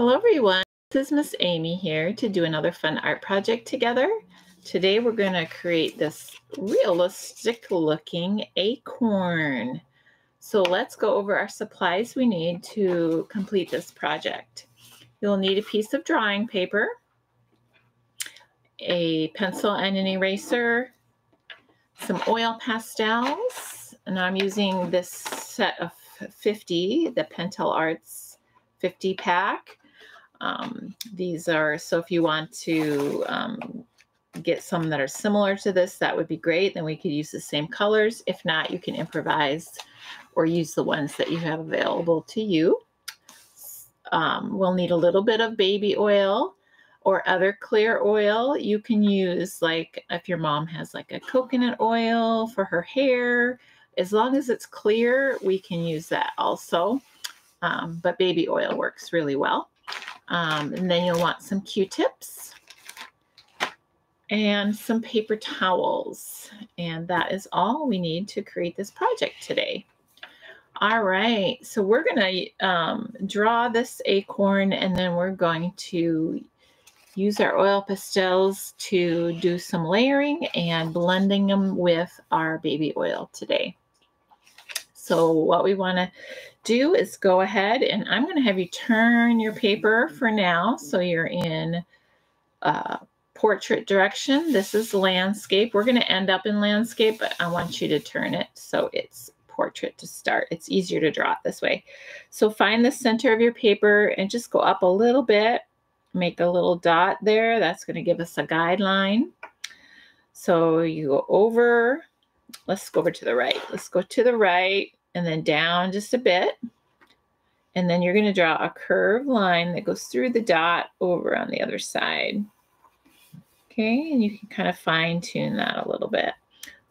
Hello everyone, this is Miss Amy here to do another fun art project together. Today we're going to create this realistic looking acorn. So let's go over our supplies we need to complete this project. You'll need a piece of drawing paper, a pencil and an eraser, some oil pastels, and I'm using this set of 50, the Pentel Arts 50 pack. Um, these are, so if you want to um, get some that are similar to this, that would be great. Then we could use the same colors. If not, you can improvise or use the ones that you have available to you. Um, we'll need a little bit of baby oil or other clear oil. You can use like if your mom has like a coconut oil for her hair, as long as it's clear, we can use that also. Um, but baby oil works really well. Um, and then you'll want some Q-tips and some paper towels. And that is all we need to create this project today. All right, so we're going to um, draw this acorn and then we're going to use our oil pastels to do some layering and blending them with our baby oil today. So what we want to do is go ahead and I'm going to have you turn your paper for now so you're in uh, portrait direction. This is landscape. We're going to end up in landscape, but I want you to turn it so it's portrait to start. It's easier to draw it this way. So find the center of your paper and just go up a little bit make a little dot there. That's going to give us a guideline. So you go over, let's go over to the right. Let's go to the right and then down just a bit. And then you're going to draw a curved line that goes through the dot over on the other side. Okay, and you can kind of fine tune that a little bit.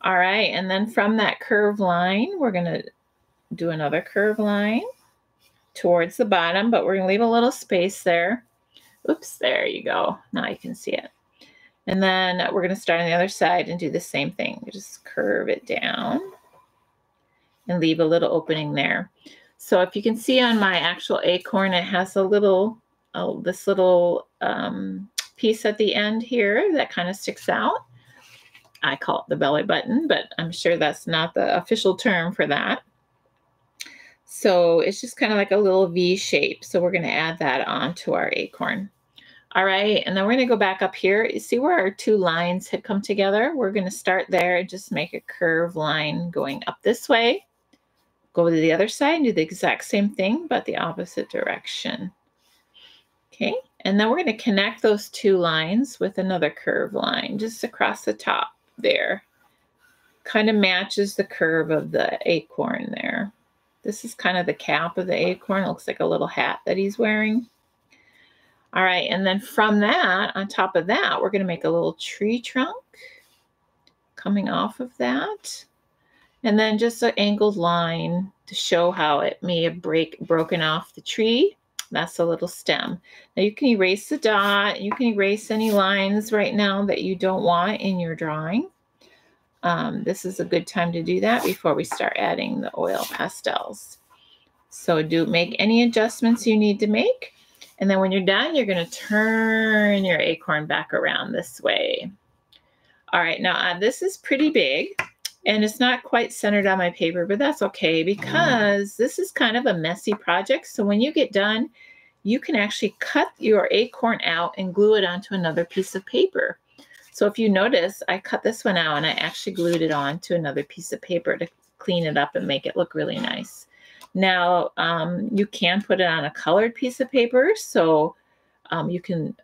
All right, and then from that curved line, we're going to do another curved line towards the bottom, but we're going to leave a little space there. Oops, there you go. Now you can see it. And then we're going to start on the other side and do the same thing. Just curve it down and leave a little opening there. So if you can see on my actual acorn, it has a little, this little um, piece at the end here that kind of sticks out. I call it the belly button, but I'm sure that's not the official term for that. So it's just kind of like a little V shape. So we're going to add that onto our acorn. All right, and then we're going to go back up here. You see where our two lines had come together? We're going to start there and just make a curved line going up this way. Go to the other side and do the exact same thing, but the opposite direction. Okay, and then we're going to connect those two lines with another curved line just across the top there. Kind of matches the curve of the acorn there. This is kind of the cap of the acorn. It looks like a little hat that he's wearing. All right, and then from that, on top of that, we're going to make a little tree trunk coming off of that. And then just an angled line to show how it may have break, broken off the tree. That's a little stem. Now you can erase the dot. You can erase any lines right now that you don't want in your drawing. Um, this is a good time to do that before we start adding the oil pastels. So do make any adjustments you need to make. And then when you're done, you're going to turn your acorn back around this way. All right, now uh, this is pretty big and it's not quite centered on my paper, but that's okay because this is kind of a messy project. So when you get done, you can actually cut your acorn out and glue it onto another piece of paper. So if you notice, I cut this one out and I actually glued it on to another piece of paper to clean it up and make it look really nice. Now, um, you can put it on a colored piece of paper, so um, you can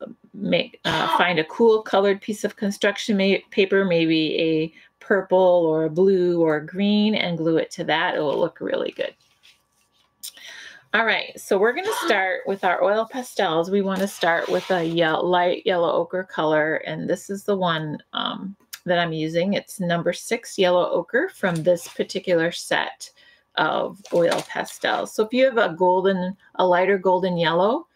uh, make uh, find a cool colored piece of construction paper, maybe a purple or a blue or a green, and glue it to that. It will look really good. All right, so we're going to start with our oil pastels. We want to start with a yellow, light yellow ochre color, and this is the one um, that I'm using. It's number six yellow ochre from this particular set of oil pastels. So if you have a golden, a lighter golden yellow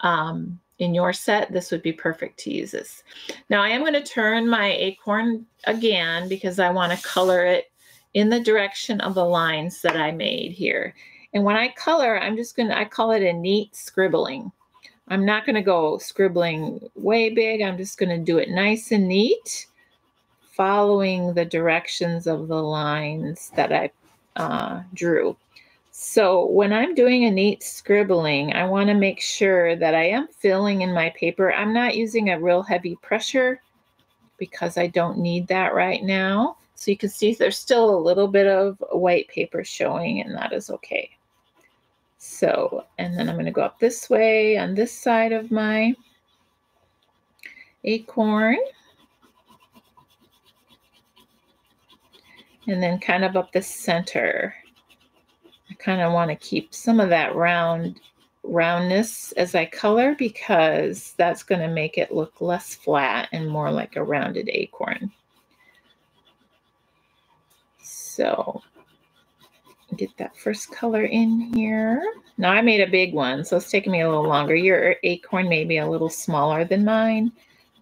um, in your set, this would be perfect to use this. Now I am going to turn my acorn again because I want to color it in the direction of the lines that I made here. And when I color, I'm just going to, I call it a neat scribbling. I'm not going to go scribbling way big. I'm just going to do it nice and neat, following the directions of the lines that I uh, drew. So when I'm doing a neat scribbling, I want to make sure that I am filling in my paper. I'm not using a real heavy pressure because I don't need that right now. So you can see there's still a little bit of white paper showing and that is okay. So, and then I'm going to go up this way on this side of my acorn. And then kind of up the center. I kind of want to keep some of that round roundness as I color because that's going to make it look less flat and more like a rounded acorn. So get that first color in here. Now I made a big one, so it's taking me a little longer. Your acorn may be a little smaller than mine.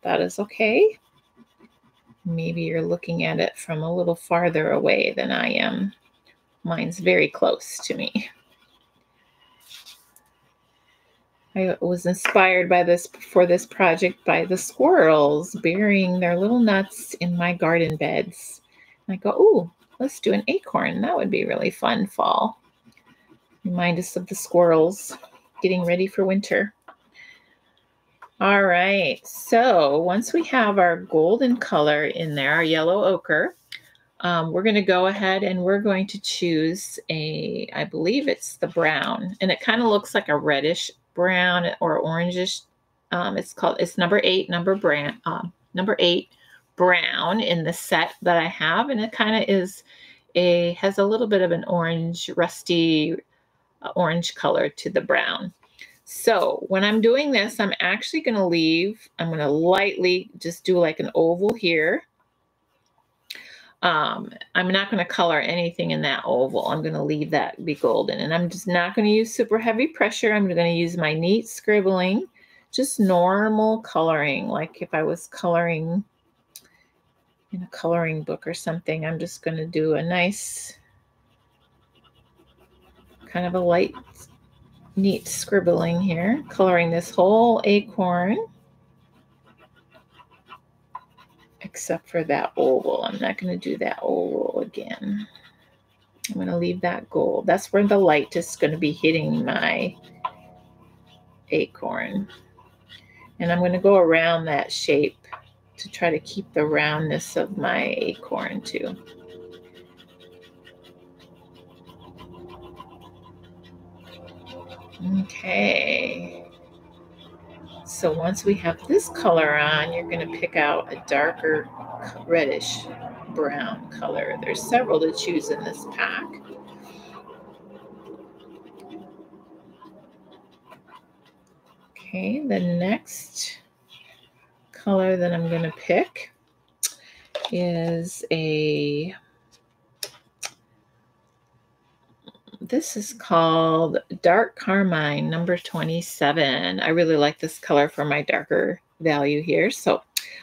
That is okay. Maybe you're looking at it from a little farther away than I am. Mine's very close to me. I was inspired by this for this project by the squirrels burying their little nuts in my garden beds. And I go, ooh, let's do an acorn. That would be really fun fall. Remind us of the squirrels getting ready for winter. All right, so once we have our golden color in there, our yellow ochre, um, we're going to go ahead and we're going to choose a, I believe it's the brown, and it kind of looks like a reddish brown or orangish. Um, it's called, it's number eight, number brand, um, number eight brown in the set that I have, and it kind of is a has a little bit of an orange, rusty uh, orange color to the brown. So when I'm doing this, I'm actually going to leave, I'm going to lightly just do like an oval here. Um, I'm not going to color anything in that oval. I'm going to leave that be golden. And I'm just not going to use super heavy pressure. I'm going to use my neat scribbling, just normal coloring, like if I was coloring in a coloring book or something. I'm just going to do a nice kind of a light, neat scribbling here, coloring this whole acorn. Except for that oval. I'm not going to do that oval again. I'm going to leave that gold. That's where the light is going to be hitting my acorn. And I'm going to go around that shape to try to keep the roundness of my acorn too. Okay. So once we have this color on, you're going to pick out a darker reddish brown color. There's several to choose in this pack. Okay, the next color that I'm going to pick is a, this is called Dark Carmine number 27. I really like this color for my darker value here. So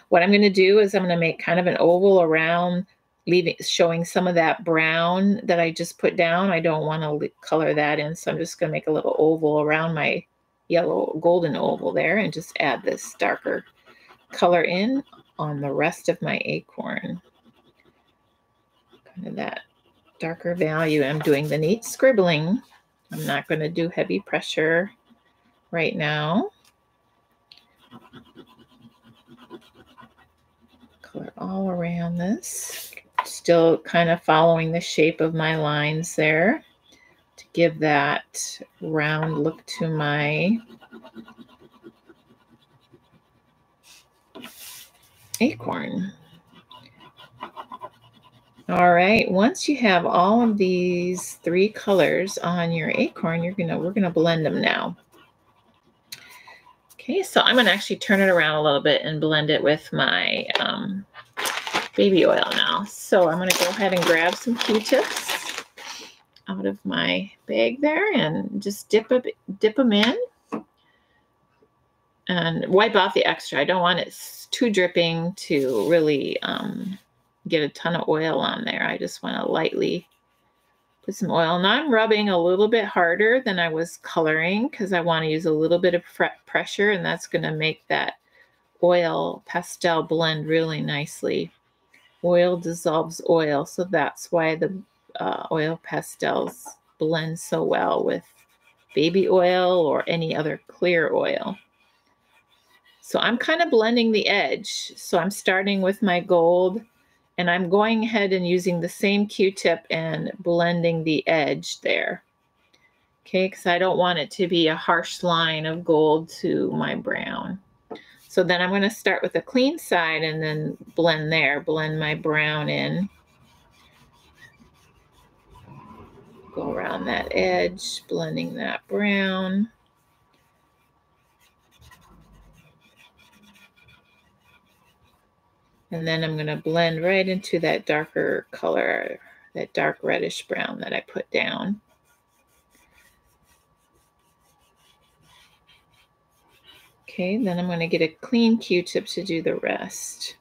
what I'm going to do is I'm going to make kind of an oval around leaving showing some of that brown that I just put down. I don't want to color that in, so I'm just going to make a little oval around my yellow golden oval there and just add this darker color in on the rest of my acorn. Kind of that darker value. I'm doing the neat scribbling. I'm not going to do heavy pressure right now. Color all around this. Still kind of following the shape of my lines there to give that round look to my acorn. All right, once you have all of these three colors on your acorn, you're gonna we're gonna blend them now. Okay, so I'm gonna actually turn it around a little bit and blend it with my um, baby oil now. So I'm gonna go ahead and grab some Q-tips out of my bag there and just dip, a, dip them in and wipe off the extra. I don't want it too dripping to really um, get a ton of oil on there. I just want to lightly Put some oil. Now I'm rubbing a little bit harder than I was coloring because I want to use a little bit of pressure and that's going to make that oil pastel blend really nicely. Oil dissolves oil, so that's why the uh, oil pastels blend so well with baby oil or any other clear oil. So I'm kind of blending the edge. So I'm starting with my gold and I'm going ahead and using the same Q-tip and blending the edge there. Okay, because I don't want it to be a harsh line of gold to my brown. So then I'm going to start with a clean side and then blend there, blend my brown in. Go around that edge, blending that brown. And then I'm going to blend right into that darker color, that dark reddish brown that I put down. Okay, then I'm going to get a clean Q-tip to do the rest.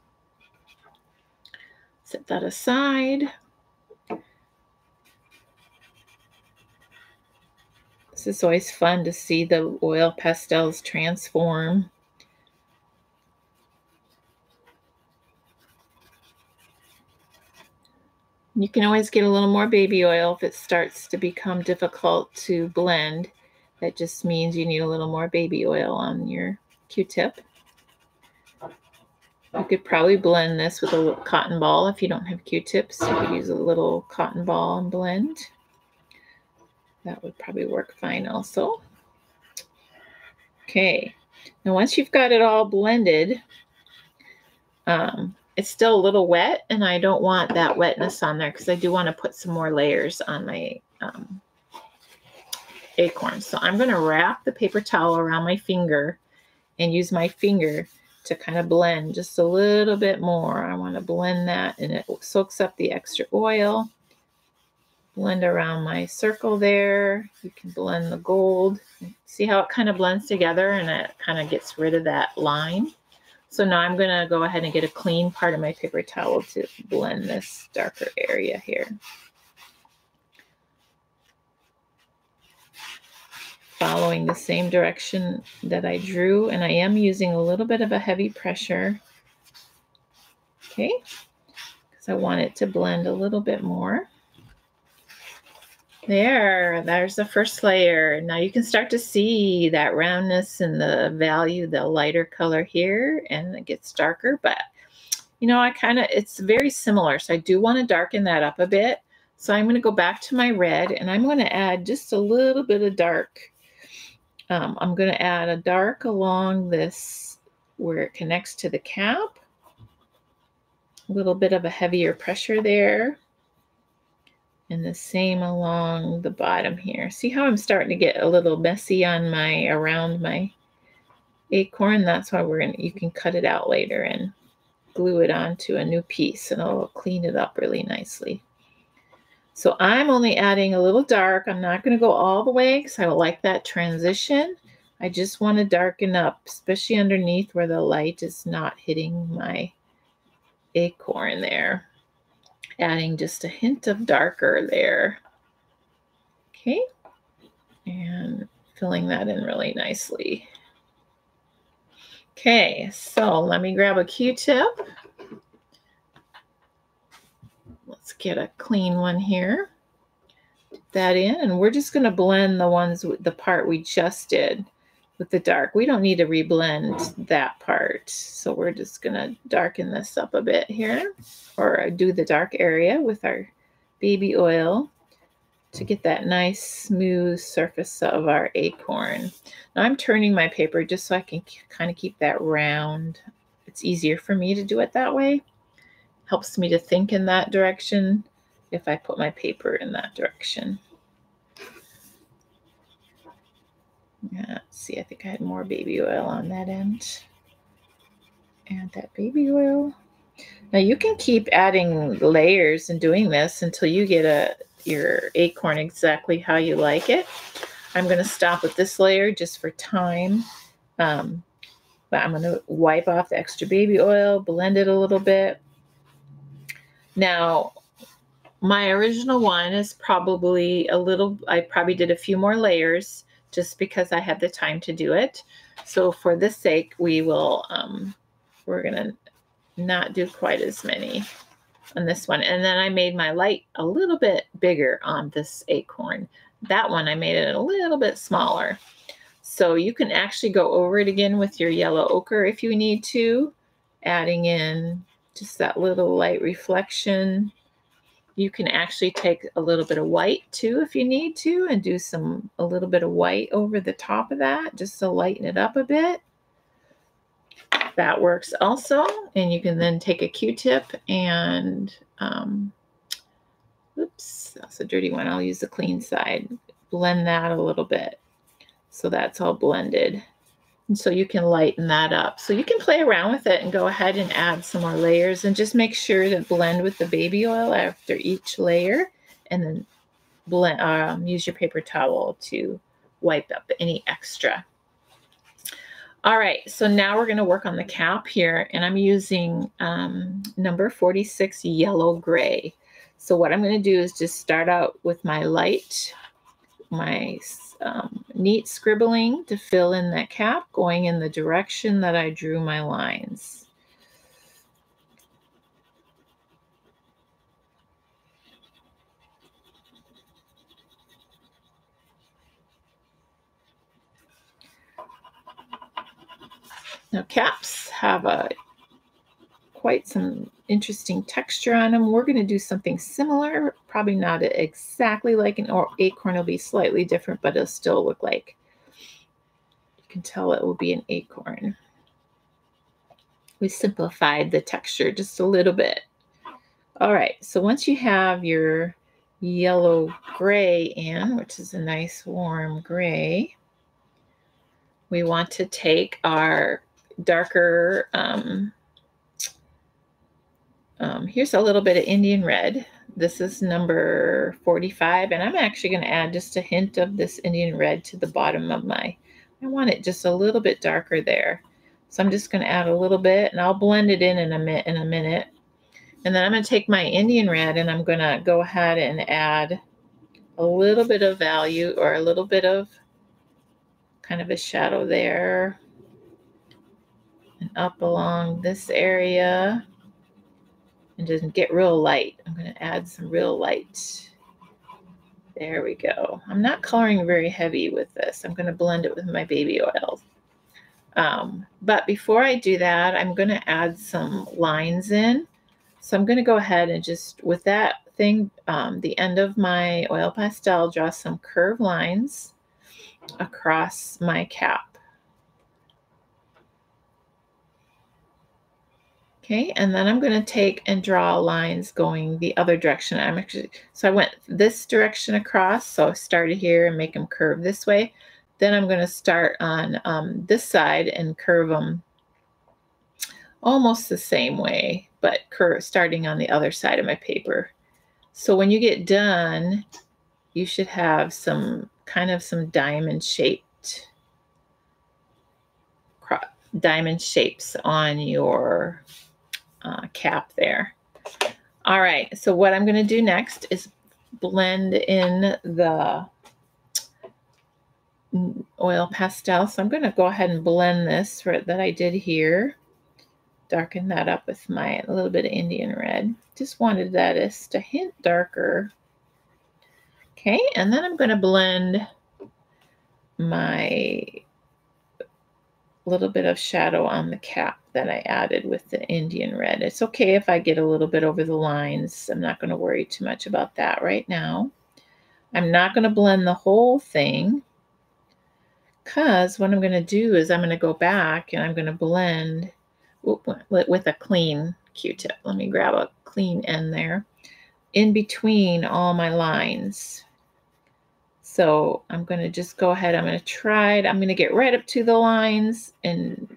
Set that aside. This is always fun to see the oil pastels transform. You can always get a little more baby oil if it starts to become difficult to blend. That just means you need a little more baby oil on your Q-tip. You could probably blend this with a cotton ball if you don't have Q-tips. You could use a little cotton ball and blend. That would probably work fine also. Okay, now once you've got it all blended, um, it's still a little wet and I don't want that wetness on there because I do want to put some more layers on my um, acorn. So I'm going to wrap the paper towel around my finger and use my finger to kind of blend just a little bit more. I want to blend that and it soaks up the extra oil. Blend around my circle there. You can blend the gold. See how it kind of blends together and it kind of gets rid of that line. So now I'm going to go ahead and get a clean part of my paper towel to blend this darker area here. Following the same direction that I drew, and I am using a little bit of a heavy pressure. Okay, because I want it to blend a little bit more. There, there's the first layer. Now you can start to see that roundness and the value, the lighter color here, and it gets darker, but you know, I kind of, it's very similar. So I do want to darken that up a bit. So I'm going to go back to my red and I'm going to add just a little bit of dark. Um, I'm going to add a dark along this where it connects to the cap. A little bit of a heavier pressure there and the same along the bottom here. See how I'm starting to get a little messy on my around my acorn? That's why we're gonna you can cut it out later and glue it onto a new piece and it'll clean it up really nicely. So I'm only adding a little dark. I'm not going to go all the way because I like that transition. I just want to darken up, especially underneath where the light is not hitting my acorn there adding just a hint of darker there. Okay, and filling that in really nicely. Okay, so let me grab a Q-tip. Let's get a clean one here. That in, and we're just going to blend the ones with the part we just did with the dark. We don't need to reblend that part. So we're just going to darken this up a bit here or uh, do the dark area with our baby oil to get that nice smooth surface of our acorn. Now I'm turning my paper just so I can kind of keep that round. It's easier for me to do it that way. Helps me to think in that direction if I put my paper in that direction. Yeah, let's see, I think I had more baby oil on that end. Add that baby oil. Now you can keep adding layers and doing this until you get a your acorn exactly how you like it. I'm going to stop with this layer just for time. Um, but I'm going to wipe off the extra baby oil, blend it a little bit. Now, my original one is probably a little, I probably did a few more layers just because I had the time to do it. So for this sake, we will, um, we're going to not do quite as many on this one. And then I made my light a little bit bigger on this acorn. That one, I made it a little bit smaller. So you can actually go over it again with your yellow ochre if you need to, adding in just that little light reflection. You can actually take a little bit of white too if you need to and do some a little bit of white over the top of that just to lighten it up a bit. That works also. And you can then take a Q-tip and, um, oops, that's a dirty one. I'll use the clean side. Blend that a little bit. So that's all blended. And so you can lighten that up. So you can play around with it and go ahead and add some more layers and just make sure to blend with the baby oil after each layer and then blend, um, use your paper towel to wipe up any extra. All right, so now we're going to work on the cap here, and I'm using um, number 46 yellow gray. So what I'm going to do is just start out with my light, my um, neat scribbling to fill in that cap, going in the direction that I drew my lines. Now caps have a quite some interesting texture on them. We're going to do something similar, probably not exactly like an acorn. It'll be slightly different, but it'll still look like, you can tell it will be an acorn. We simplified the texture just a little bit. All right, so once you have your yellow gray in, which is a nice warm gray, we want to take our darker, um, um, here's a little bit of Indian red. This is number 45, and I'm actually going to add just a hint of this Indian red to the bottom of my, I want it just a little bit darker there. So I'm just going to add a little bit, and I'll blend it in in a, minute, in a minute. And then I'm going to take my Indian red, and I'm going to go ahead and add a little bit of value or a little bit of kind of a shadow there and up along this area and just get real light. I'm going to add some real light. There we go. I'm not coloring very heavy with this. I'm going to blend it with my baby oil. Um, but before I do that, I'm going to add some lines in. So I'm going to go ahead and just, with that thing, um, the end of my oil pastel, draw some curved lines across my cap. Okay, and then I'm going to take and draw lines going the other direction. I'm actually, so I went this direction across, so I started here and make them curve this way. Then I'm going to start on um, this side and curve them almost the same way, but curve, starting on the other side of my paper. So when you get done, you should have some kind of some diamond shaped diamond shapes on your uh, cap there. All right, so what I'm going to do next is blend in the oil pastel. So I'm going to go ahead and blend this for, that I did here. Darken that up with my a little bit of Indian red. Just wanted that just a hint darker. Okay, and then I'm going to blend my little bit of shadow on the cap that I added with the Indian red. It's okay if I get a little bit over the lines. I'm not going to worry too much about that right now. I'm not going to blend the whole thing because what I'm going to do is I'm going to go back and I'm going to blend with a clean Q-tip. Let me grab a clean end there in between all my lines. So I'm going to just go ahead. I'm going to try it. I'm going to get right up to the lines and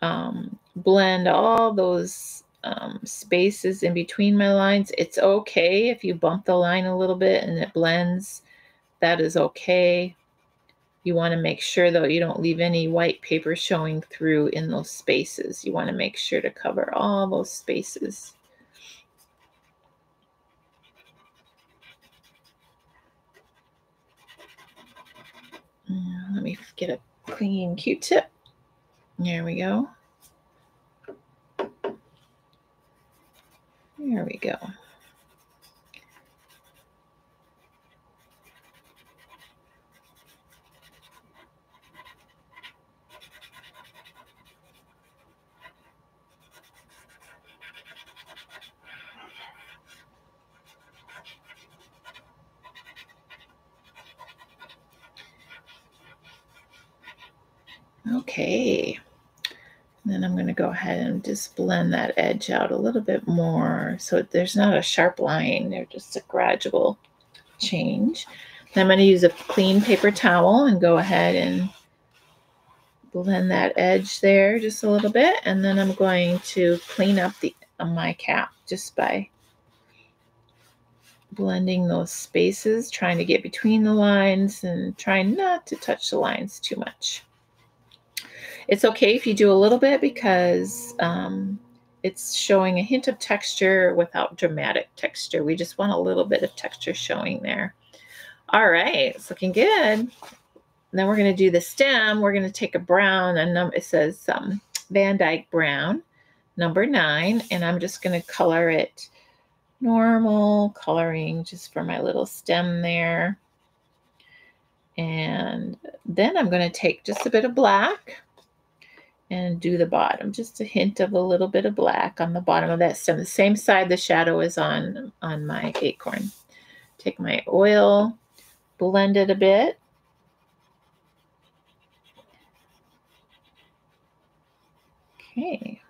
um, blend all those um, spaces in between my lines. It's okay if you bump the line a little bit and it blends. That is okay. You want to make sure, though, you don't leave any white paper showing through in those spaces. You want to make sure to cover all those spaces. Uh, let me get a clean Q-tip. There we go. There we go. Okay. then I'm going to go ahead and just blend that edge out a little bit more so there's not a sharp line. There's just a gradual change. Then I'm going to use a clean paper towel and go ahead and blend that edge there just a little bit. And then I'm going to clean up the uh, my cap just by blending those spaces, trying to get between the lines and trying not to touch the lines too much. It's okay if you do a little bit because um, it's showing a hint of texture without dramatic texture. We just want a little bit of texture showing there. All right, it's looking good. then we're going to do the stem. We're going to take a brown, and it says um, Van Dyke Brown, number nine, and I'm just going to color it normal coloring just for my little stem there. And then I'm going to take just a bit of black and do the bottom. Just a hint of a little bit of black on the bottom of that stem. The same side the shadow is on, on my acorn. Take my oil, blend it a bit. Okay.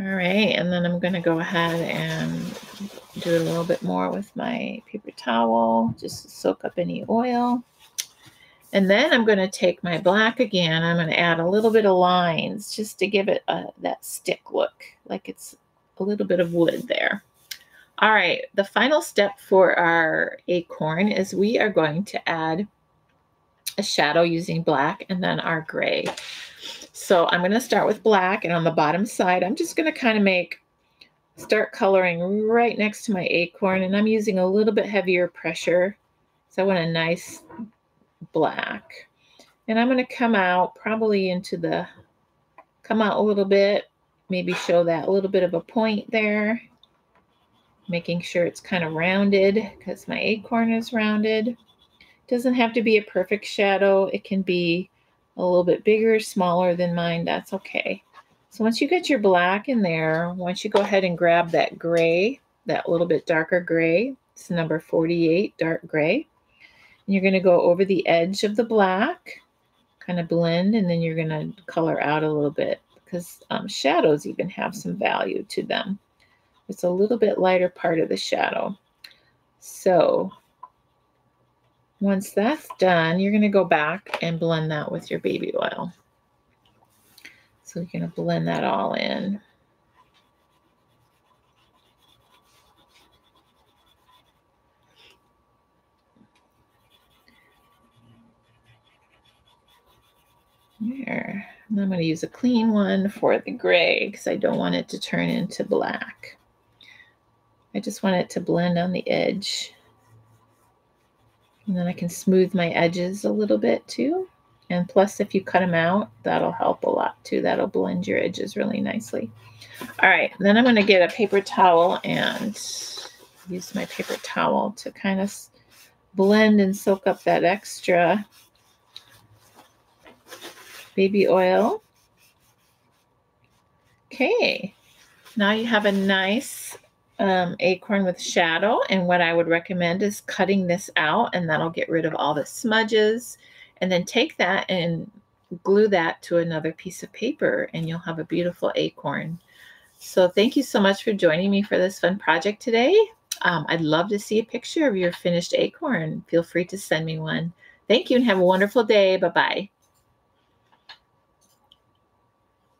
All right, and then I'm going to go ahead and do a little bit more with my paper towel just soak up any oil. And then I'm going to take my black again. I'm going to add a little bit of lines just to give it a, that stick look, like it's a little bit of wood there. All right, the final step for our acorn is we are going to add a shadow using black and then our gray. So I'm going to start with black and on the bottom side, I'm just going to kind of make, start coloring right next to my acorn and I'm using a little bit heavier pressure. So I want a nice black. And I'm going to come out probably into the, come out a little bit, maybe show that a little bit of a point there, making sure it's kind of rounded because my acorn is rounded. Doesn't have to be a perfect shadow. It can be a little bit bigger, smaller than mine. That's okay. So once you get your black in there, once you go ahead and grab that gray, that little bit darker gray, it's number 48 dark gray. You're going to go over the edge of the black, kind of blend, and then you're going to color out a little bit because um, shadows even have some value to them. It's a little bit lighter part of the shadow. So once that's done, you're going to go back and blend that with your baby oil. So you're going to blend that all in. There. And I'm going to use a clean one for the gray because I don't want it to turn into black. I just want it to blend on the edge. And then I can smooth my edges a little bit too. And plus, if you cut them out, that'll help a lot too. That'll blend your edges really nicely. All right, then I'm going to get a paper towel and use my paper towel to kind of blend and soak up that extra baby oil. Okay, now you have a nice um, acorn with shadow. And what I would recommend is cutting this out and that'll get rid of all the smudges. And then take that and glue that to another piece of paper and you'll have a beautiful acorn. So thank you so much for joining me for this fun project today. Um, I'd love to see a picture of your finished acorn. Feel free to send me one. Thank you and have a wonderful day. Bye-bye.